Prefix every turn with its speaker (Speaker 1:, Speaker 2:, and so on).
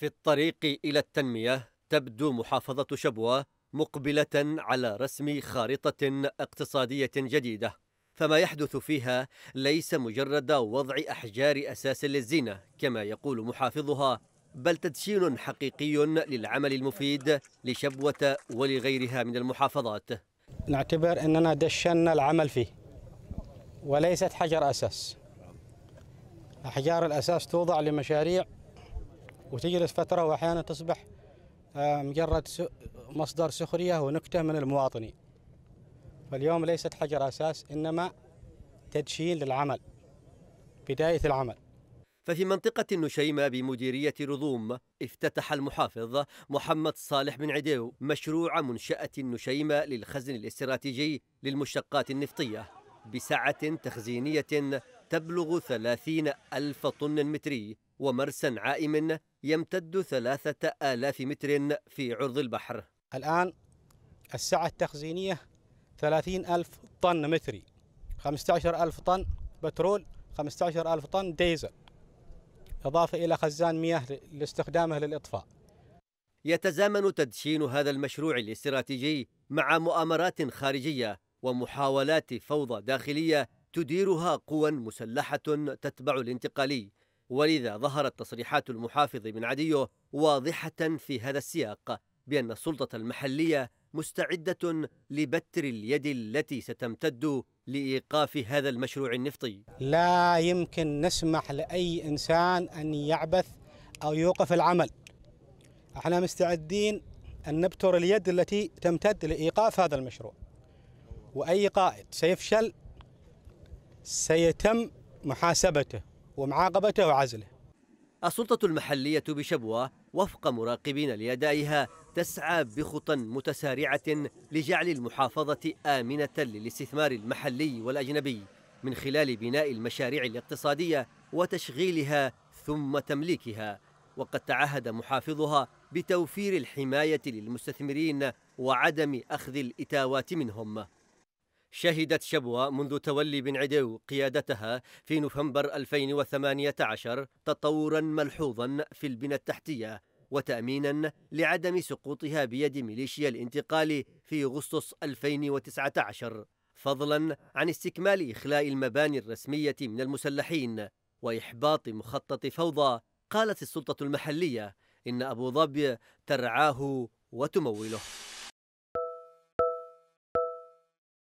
Speaker 1: في الطريق إلى التنمية تبدو محافظة شبوة مقبلة على رسم خارطة اقتصادية جديدة. فما يحدث فيها ليس مجرد وضع أحجار أساس للزينة كما يقول محافظها بل تدشين حقيقي للعمل المفيد لشبوة ولغيرها من المحافظات.
Speaker 2: نعتبر أننا دشنا العمل فيه وليست حجر أساس. أحجار الأساس توضع لمشاريع وتجلس فترة وأحيانا تصبح آه، مجرد مصدر سخرية ونكتة من المواطنين. فاليوم ليست حجر أساس إنما تدشين للعمل بداية العمل.
Speaker 1: ففي منطقة النشيمة بمديرية رضوم افتتح المحافظ محمد صالح بن عديو مشروع منشأة النشيمة للخزن الاستراتيجي للمشتقات النفطية بسعة تخزينية تبلغ ثلاثين ألف طن متري. ومرسى عائم يمتد ثلاثة آلاف متر في عرض البحر.
Speaker 2: الآن السعة التخزينية ثلاثين ألف طن متري خمسة عشر ألف طن بترول خمسة عشر ألف طن ديزل. إضافة إلى خزان مياه لاستخدامه للإطفاء.
Speaker 1: يتزامن تدشين هذا المشروع الاستراتيجي مع مؤامرات خارجية ومحاولات فوضى داخلية تديرها قوى مسلحة تتبع الانتقالي. ولذا ظهرت تصريحات المحافظ من عديو واضحة في هذا السياق بأن السلطة المحلية مستعدة لبتر اليد التي ستمتد لإيقاف هذا المشروع النفطي.
Speaker 2: لا يمكن نسمح لأي إنسان أن يعبث أو يوقف العمل. إحنا مستعدين أن نبتر اليد التي تمتد لإيقاف هذا المشروع. وأي قائد سيفشل سيتم محاسبته. ومعاقبته وعزله.
Speaker 1: السلطة المحلية بشبوة وفق مراقبين لأدائها تسعى بخطى متسارعة لجعل المحافظة آمنة للاستثمار المحلي والأجنبي من خلال بناء المشاريع الاقتصادية وتشغيلها ثم تمليكها. وقد تعهد محافظها بتوفير الحماية للمستثمرين وعدم أخذ الإتاوات منهم. شهدت شبوة منذ تولي بن عديو قيادتها في نوفمبر 2018 تطورا ملحوظا في البنى التحتية وتأمينا لعدم سقوطها بيد ميليشيا الانتقال في أغسطس 2019 فضلا عن استكمال إخلاء المباني الرسمية من المسلحين وإحباط مخطط فوضى قالت السلطة المحلية إن أبو ظبي ترعاه وتموله